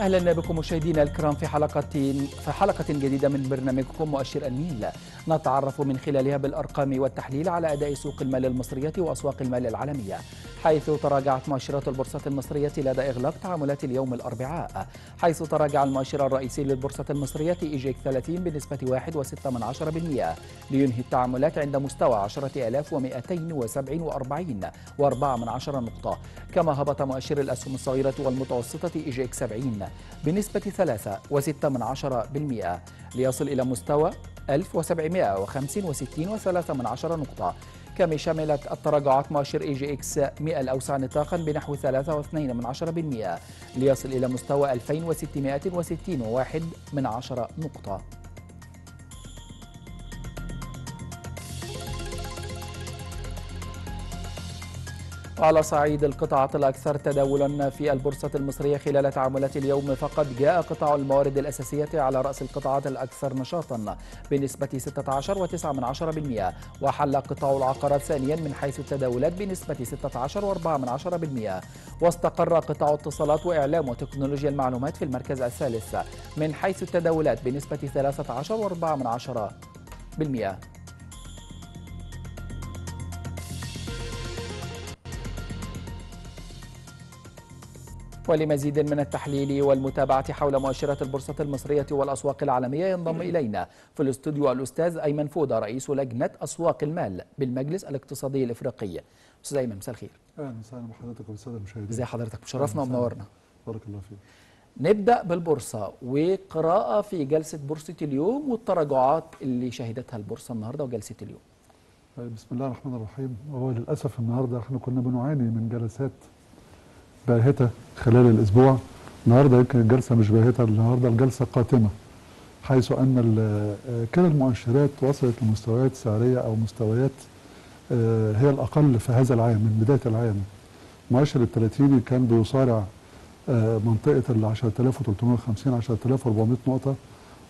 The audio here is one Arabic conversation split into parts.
أهلا بكم مشاهدينا الكرام في حلقه في حلقة جديدة من برنامجكم مؤشر النيل. نتعرف من خلالها بالأرقام والتحليل على أداء سوق المال المصرية وأسواق المال العالمية حيث تراجعت مؤشرات البورصة المصرية لدى إغلاق تعاملات اليوم الأربعاء حيث تراجع المؤشر الرئيسي للبورصة المصرية إيجيك 30 بنسبة 1.6% لينهي التعاملات عند مستوى 10247 و4 نقطة كما هبط مؤشر الأسهم الصغيرة والمتوسطة EGX 70 بنسبة 3.6% ليصل إلى مستوى 1765 و3 من عشرة نقطة. كما شملت التراجعات مؤشر EGX 100 الأوسع نطاقا بنحو 3.2 من عشرة بالمئة ليصل إلى مستوى 2660 وواحد وعلى صعيد القطاعات الأكثر تداولا في البورصة المصرية خلال تعاملات اليوم فقد جاء قطاع الموارد الأساسية على رأس القطاعات الأكثر نشاطا بنسبة 16.9% وحل قطاع العقارات ثانيا من حيث التداولات بنسبة 16.4% واستقر قطاع اتصالات وإعلام وتكنولوجيا المعلومات في المركز الثالث من حيث التداولات بنسبة 13.4% ولمزيد من التحليل والمتابعة حول مؤشرات البورصة المصرية والأسواق العالمية ينضم إلينا في الاستوديو الأستاذ أيمن فودة رئيس لجنة أسواق المال بالمجلس الاقتصادي الإفريقي. أستاذ أيمن مساء الخير. أهلا وسهلا بحضرتك وبالسادة المشاهدين. ازي حضرتك؟ مشرفنا ومنورنا. بارك الله فيك. نبدأ بالبورصة. وقراءة في جلسة بورصة اليوم والتراجعات اللي شهدتها البورصة النهاردة وجلسة اليوم. طيب بسم الله الرحمن الرحيم. هو للأسف النهارده إحنا كنا بنعاني من جلسات باهتة خلال الأسبوع. النهارده يمكن الجلسة مش باهتة النهارده الجلسة قاتمة حيث أن كلا المؤشرات وصلت لمستويات سعرية أو مستويات آه، هي الأقل في هذا العام من بداية العام. مؤشر الثلاثيني كان بيصارع آه، منطقة ال 10350 10400 نقطة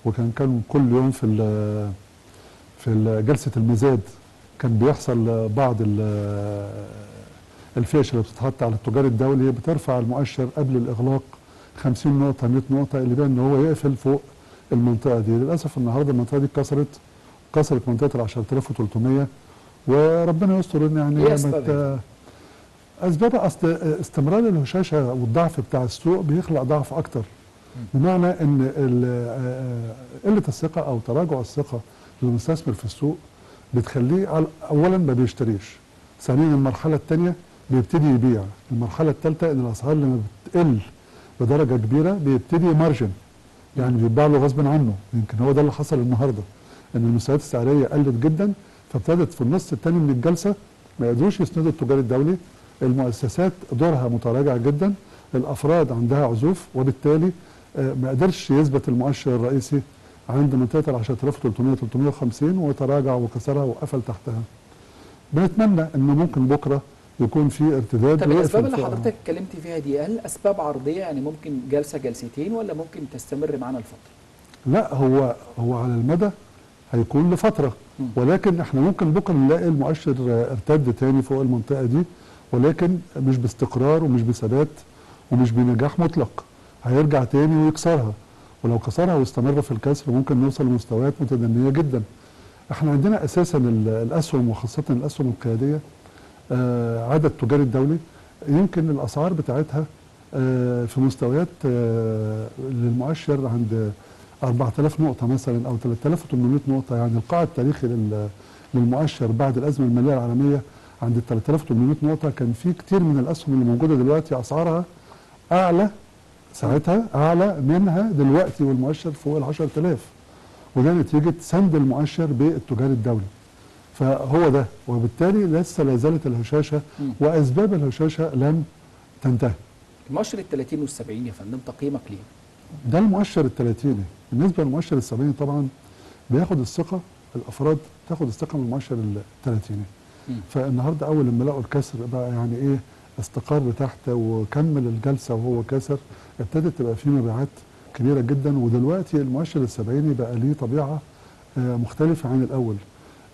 وكان كان كل يوم في في جلسة المزاد. كان بيحصل بعض الفيش اللي بتتحط على التجار الدولي بترفع المؤشر قبل الإغلاق 50 نقطة 100 نقطة اللي بان ان هو يقفل فوق المنطقة دي. للأسف النهارده المنطقة دي اتكسرت كسرت منطقة ال 10300 وربنا يستر إن يعني إيه اسبابها أصل استمرار الهشاشة والضعف بتاع السوق بيخلق ضعف أكتر. بمعنى إن آه، قلة الثقة أو تراجع الثقة للمستثمر في السوق بتخليه اولا ما بيشتريش ثانيا المرحلة الثانية بيبتدي يبيع. المرحلة الثالثه إن الأسعار لما بتقل بدرجة كبيرة بيبتدي مارجن يعني بيتباع له غصب عنه. يمكن هو ده اللي حصل النهارده. إن المستويات السعرية قلت جدا فابتدت في النص الثاني من الجلسة ما يقدروش يسندوا التجار الدولي. المؤسسات دورها متراجع جدا. الأفراد عندها عزوف وبالتالي آه، ما قدرش يثبت المؤشر الرئيسي عند منطقة ال 10300 350 وتراجع وكسرها وقفل تحتها. بنتمنى انه ممكن بكرة يكون في ارتداد طب ويقفل الأسباب اللي. حضرتك اتكلمت فيها دي هل أسباب عرضية يعني ممكن جلسة جلستين ولا ممكن تستمر معنا الفترة؟ لا هو هو على المدى هيكون لفترة. ولكن إحنا ممكن بكرة نلاقي المؤشر ارتد تاني فوق المنطقة دي ولكن مش باستقرار ومش بثبات ومش بنجاح مطلق هيرجع تاني ويكسرها ولو كسرها واستمر في الكسر ممكن نوصل لمستويات متدنية جدا إحنا عندنا أساسا ال- الأسهم وخاصة الأسهم القيادية آه، عدد التجار الدولي يمكن الأسعار بتاعتها آه، في مستويات آه، للمؤشر عند 4000 نقطة مثلا أو 3800 نقطة. يعني القاع التاريخي لل- للمؤشر بعد الأزمة المالية العالمية عند ال 3800 نقطة. كان في كتير من الأسهم اللي موجودة دلوقتي أسعارها أعلى ساعتها أعلى منها دلوقتي والمؤشر فوق ال 10000 وده نتيجة سند المؤشر بالتجار الدولي. فهو ده وبالتالي لسه لا زالت الهشاشه. وأسباب الهشاشه لم تنتهي المؤشر ال 30 وال 70 يا فندم تقييمك ليه؟ ده المؤشر الثلاثيني بالنسبة للمؤشر السبعيني طبعا بياخد الثقة الأفراد تاخد الثقة من المؤشر الثلاثيني مم. فالنهاردة أول لما لقوا الكسر بقى يعني إيه استقر تحت وكمل الجلسة وهو كسر ابتدت تبقى فيه مبيعات كبيرة جدا ودلوقتي المؤشر السبعيني بقى ليه طبيعة آه، مختلفة عن الأول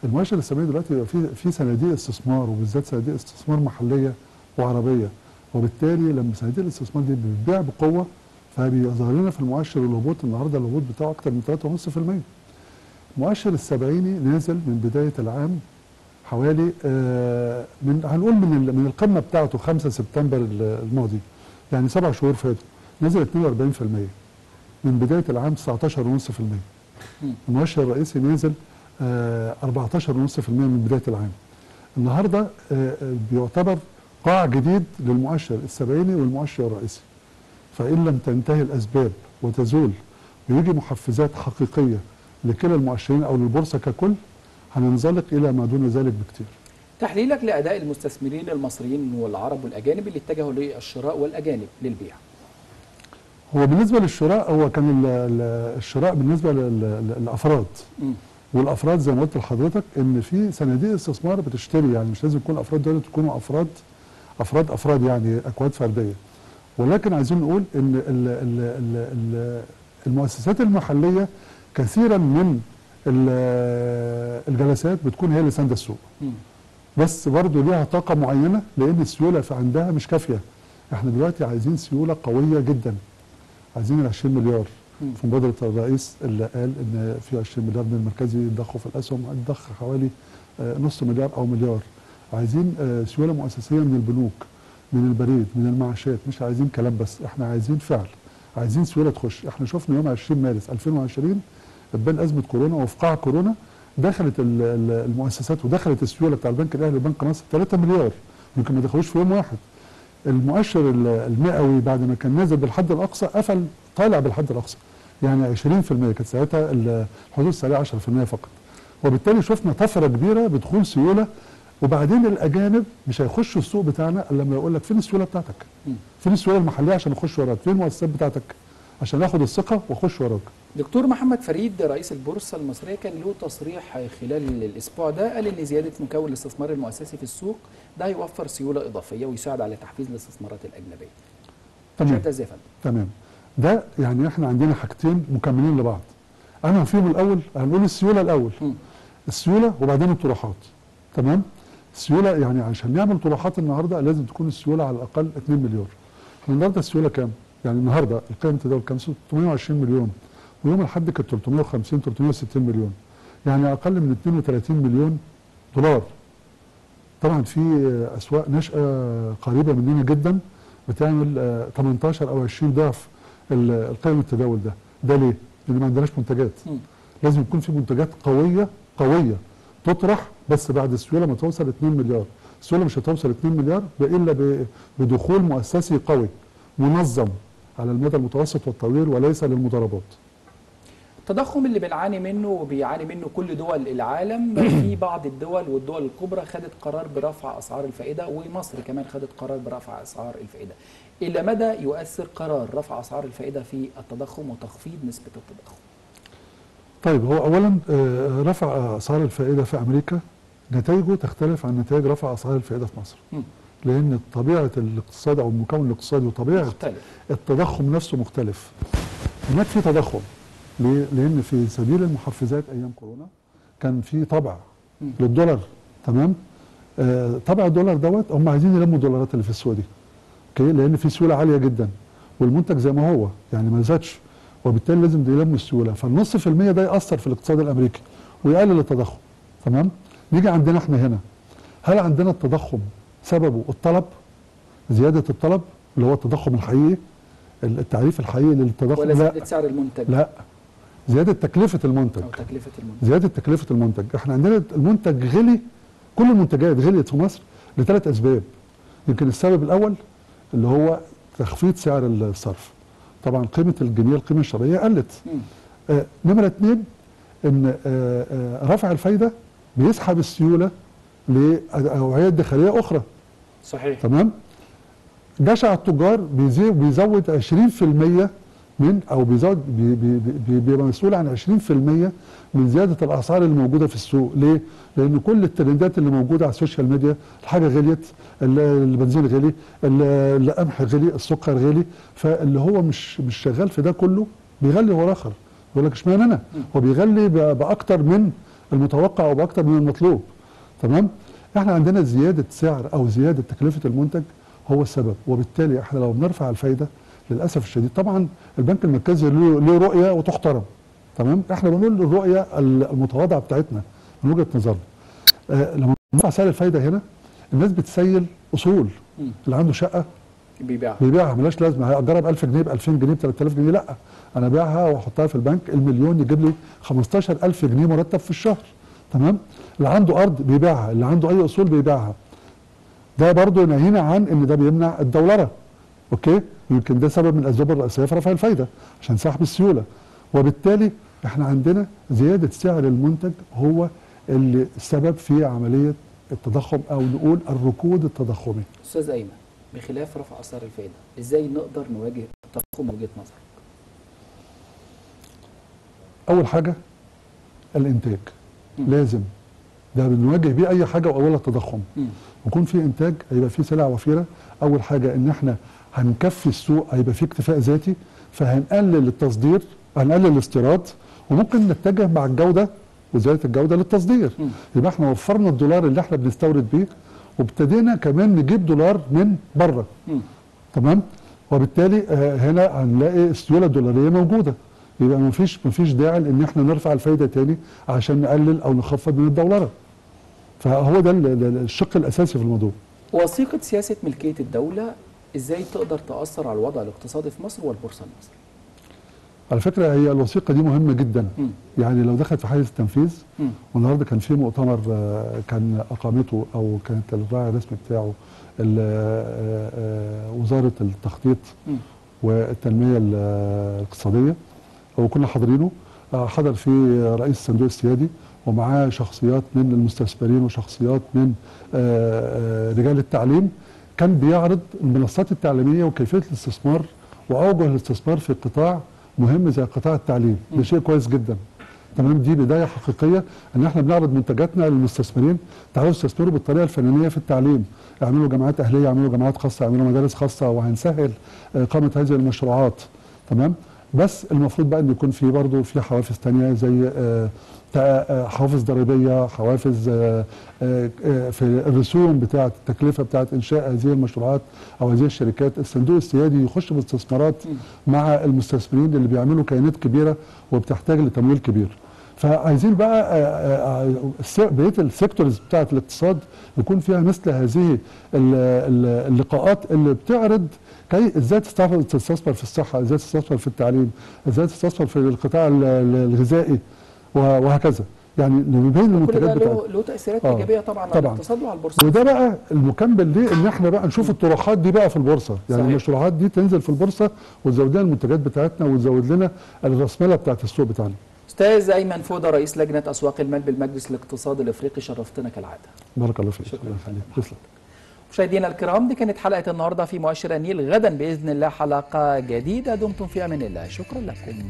المؤشر السبعيني دلوقتي بقى فيه في صناديق استثمار وبالذات صناديق استثمار محلية وعربية. وبالتالي لما صناديق الاستثمار دي بتبيع بقوة فبيظهر لنا في المؤشر الهبوط النهارده الهبوط بتاعه أكتر من 3.5% المؤشر السبعيني نازل من بداية العام حوالي آه، من هنقول من من القمة بتاعته 5 سبتمبر ال- الماضي يعني سبع شهور فاتوا. نزل 42% من بداية العام 19.5% مم. المؤشر الرئيسي نازل 14.5% من بداية العام. النهارده آه، آه، بيعتبر قاع جديد للمؤشر السبعيني والمؤشر الرئيسي. فإن لم تنتهي الأسباب وتزول ويجي محفزات حقيقية لكلا المؤشرين أو للبورصة ككل هننزلق إلى ما دون ذلك بكتير. تحليلك لأداء المستثمرين المصريين والعرب والأجانب اللي اتجهوا للشراء والأجانب للبيع. هو بالنسبة للشراء هو كان ال- ال- الشراء بالنسبة لل- للأفراد. مم. والأفراد زي ما قلت لحضرتك إن في صناديق استثمار بتشتري يعني مش لازم يكون أفراد دول تكونوا أفراد أفراد أفراد يعني أكواد فردية. ولكن عايزين نقول إن ال ال ال ال المؤسسات المحلية كثيرا من ال- الجلسات بتكون هي اللي ساندة السوق. بس برضه ليها طاقة معينة لأن السيولة في عندها مش كافية. إحنا دلوقتي عايزين سيولة قوية جدا. عايزين ال 20 مليار. في مبادره الرئيس اللي قال إن في 20 مليار من المركزي يضخوا في الأسهم ضخ حوالي آه، نص مليار أو مليار. عايزين آه، سيولة مؤسسية من البنوك من البريد من المعاشات. مش عايزين كلام بس إحنا عايزين فعل. عايزين سيولة تخش. إحنا شفنا يوم 20 مارس 2020 ابان أزمة كورونا وفي قاع كورونا دخلت ال- ال- المؤسسات ودخلت السيولة بتاع البنك الأهلي وبنك مصر 3 مليار. يمكن ما دخلوش في يوم واحد. المؤشر ال- المئوي بعد ما كان نازل بالحد الأقصى قفل طالع بالحد الأقصى. يعني 20% كانت ساعتها ال- الحدود السعريه 10% فقط وبالتالي شفنا طفرة كبيرة بدخول سيولة وبعدين الأجانب مش هيخشوا السوق بتاعنا إلا لما يقول لك فين السيولة بتاعتك؟ فين السيولة المحلية عشان أخش وراك؟ فين المؤسسات بتاعتك؟ عشان آخد الثقة وأخش وراك. دكتور محمد فريد رئيس البورصة المصرية كان له تصريح خلال الأسبوع ده قال إن زيادة مكون الاستثمار المؤسسي في السوق ده هيوفر سيولة إضافية ويساعد على تحفيز الاستثمارات الأجنبية. تمام؟ تمام ده يعني إحنا عندنا حاجتين مكملين لبعض. أنا فيهم الأول هنقول السيولة الأول. السيولة وبعدين الطروحات. تمام؟ السيولة يعني عشان نعمل طروحات النهارده لازم تكون السيولة على الأقل 2 مليار. إحنا النهارده السيولة كام؟ يعني النهارده القيمة التداول كام؟ 620 مليون ويوم الأحد كانت 350 360 مليون. يعني أقل من 32 مليون دولار. طبعا في أسواق ناشئة قريبة مننا جدا بتعمل آه، 18 أو 20 ضعف القيم التداول ده. ده ليه؟ لأن ما عندناش منتجات. لازم يكون في منتجات قوية قوية تطرح بس بعد السيولة ما توصل 2 مليار السيولة مش هتوصل 2 مليار إلا بدخول مؤسسي قوي منظم على المدى المتوسط والطويل وليس للمضاربات التضخم اللي بنعاني منه وبيعاني منه كل دول العالم في بعض الدول والدول الكبرى خدت قرار برفع أسعار الفائدة ومصر كمان خدت قرار برفع أسعار الفائدة. إلى مدى يؤثر قرار رفع أسعار الفائدة في التضخم وتخفيض نسبة التضخم؟ طيب هو اولا آه، رفع أسعار الفائدة في أمريكا نتائجه تختلف عن نتائج رفع أسعار الفائدة في مصر مم. لأن طبيعة الاقتصاد أو المكون الاقتصادي وطبيعة مختلف. التضخم نفسه مختلف هناك في تضخم ليه؟ لأن في سبيل المحفزات أيام كورونا كان في طبع. للدولار تمام آه طبع الدولار دوت هم عايزين يلموا الدولارات اللي في السوق دي أوكي؟ لأن في سيولة عالية جدا. والمنتج زي ما هو يعني ما زادش. وبالتالي لازم يلموا السيولة. فالنص في المية ده يأثر في الاقتصاد الأمريكي ويقلل التضخم. تمام؟ نيجي عندنا إحنا هنا. هل عندنا التضخم سببه الطلب؟ زيادة الطلب اللي هو التضخم الحقيقي؟ التعريف الحقيقي للتضخم؟ ولا لا. زياده سعر المنتج؟ لا. زيادة تكلفة المنتج. أو تكلفة المنتج. زيادة تكلفة المنتج. إحنا عندنا المنتج غلي. كل المنتجات غليت في مصر لثلاث أسباب. يمكن السبب الأول اللي هو تخفيض سعر الصرف. طبعا قيمة الجنيه القيمة الشرائية قلت. آه نمرة اثنين إن آه آه رفع الفايدة بيسحب السيولة لأوعية داخلية أخرى. صحيح. تمام؟ جشع التجار بيزود 20% من أو بيزود بي- بي- بي- بيبقى مسؤول عن 20% من زيادة الأسعار اللي موجودة في السوق ليه؟ لأن كل الترندات اللي موجودة على ال social media الحاجة غليت ال- البنزين غلي ال- القمح غلي السكر غلي فاللي هو مش مش شغال في ده كله بيغلي هو الآخر يقول لك اشمعنى أنا؟ هو بيغلي ب- بأكتر من المتوقع أو بأكتر من المطلوب تمام؟ إحنا عندنا زيادة سعر أو زيادة تكلفة المنتج هو السبب وبالتالي إحنا لو بنرفع الفايدة للأسف الشديد. طبعا البنك المركزي له رؤية وتحترم تمام؟ إحنا بنقول الرؤية المتواضعة بتاعتنا من وجهة نظرنا. آه لما نرفع سعر الفايدة هنا الناس بتسيل أصول. اللي عنده شقة بيبيعها. بيبيعها ملهاش لازمة. هيأجرها ب 1000 جنيه ب 2000 جنيه ب 3000 جنيه. لأ أنا أبيعها وأحطها في البنك. المليون يجيب لي 15000 جنيه مرتب في الشهر تمام؟ اللي عنده أرض بيبيعها اللي عنده أي أصول بيبيعها. ده برضه ناهينا عن إن ده بيمنع الدولره أوكي؟ يمكن ده سبب من الأسباب الرئيسية في رفع الفايدة عشان سحب السيولة. وبالتالي إحنا عندنا زيادة سعر المنتج هو اللي السبب في عملية التضخم أو نقول الركود التضخمي. أستاذ أيمن بخلاف رفع أسعار الفائده إزاي نقدر نواجه التضخم من وجهة نظرك؟ أول حاجة الإنتاج. مم. لازم. ده بنواجه بيه أي حاجة واولها التضخم. يكون في إنتاج هيبقى في سلع وفيرة. أول حاجة إن إحنا هنكفي السوق هيبقى في اكتفاء ذاتي فهنقلل التصدير هنقلل الاستيراد وممكن نتجه مع الجودة وزيادة الجودة للتصدير. يبقى إحنا وفرنا الدولار اللي إحنا بنستورد بيه وابتدينا كمان نجيب دولار من بره. تمام؟ وبالتالي آه، هنا هنلاقي السيولة الدولارية موجودة. يبقى مفيش مفيش داعي ان إحنا نرفع الفايدة تاني عشان نقلل أو نخفض من الدولره فهو ده ال- ال- الشق الأساسي في الموضوع. وثيقة سياسة ملكية الدولة إزاي تقدر تأثر على الوضع الاقتصادي في مصر والبورصة المصريه على فكرة هي الوثيقة دي مهمة جدا مم. يعني لو دخلت في حيز التنفيذ. والنهاردة كان في مؤتمر آه، كان أقامته أو كانت الراعي الرسمي بتاعه آه، آه، وزارة التخطيط مم. والتنمية ال- الاقتصاديه وكنا حاضرينه حضر فيه رئيس الصندوق السيادي ومعاه شخصيات من المستثمرين وشخصيات من رجال التعليم كان بيعرض المنصات التعليمية وكيفية الاستثمار وأوجه الاستثمار في قطاع مهم زي قطاع التعليم. ده شيء كويس جدا. تمام؟ دي بداية حقيقية إن إحنا بنعرض منتجاتنا للمستثمرين. تعالوا استثمروا بالطريقة الفنية في التعليم. اعملوا جامعات أهلية اعملوا جامعات خاصة اعملوا مدارس خاصة وهنسهل إقامة هذه المشروعات. تمام؟ بس المفروض بقى ان يكون في برضه في حوافز تانية زي آه، آه، حوافز ضريبية حوافز آه، في الرسوم بتاعة التكلفة بتاعة إنشاء هذه المشروعات أو هذه الشركات. الصندوق السيادي يخش باستثمارات مع المستثمرين اللي بيعملوا كيانات كبيرة وبتحتاج لتمويل كبير. فعايزين بقى بقية السيكتورز بتاعة الاقتصاد يكون فيها مثل هذه ال- ال- اللقاءات اللي بتعرض كي إزاي تستثمر في الصحة، إزاي تستثمر في التعليم، إزاي تستثمر في القطاع ال- ال- الغذائي؟ وهكذا. يعني نبين المنتجات بتاعتنا. له تأثيرات آه. إيجابية طبعا على طبعاً. الاقتصاد وعلى البورصة. وده بقى المكمل ليه؟ إن إحنا بقى نشوف الطروحات دي بقى في البورصة. يعني. المشروعات دي تنزل في البورصة وتزود لنا المنتجات بتاعتنا وتزود لنا الراسماله بتاعت السوق بتاعنا. أستاذ أيمن فودة رئيس لجنة أسواق المال بالمجلس الاقتصادي الإفريقي شرفتنا كالعادة. بارك الله فيك. شكراً. تسلم. مشاهدينا الكرام دي كانت حلقة النهارده في مؤشر النيل غدا بإذن الله حلقة جديدة. دمتم في أمان الله. شكرا لكم.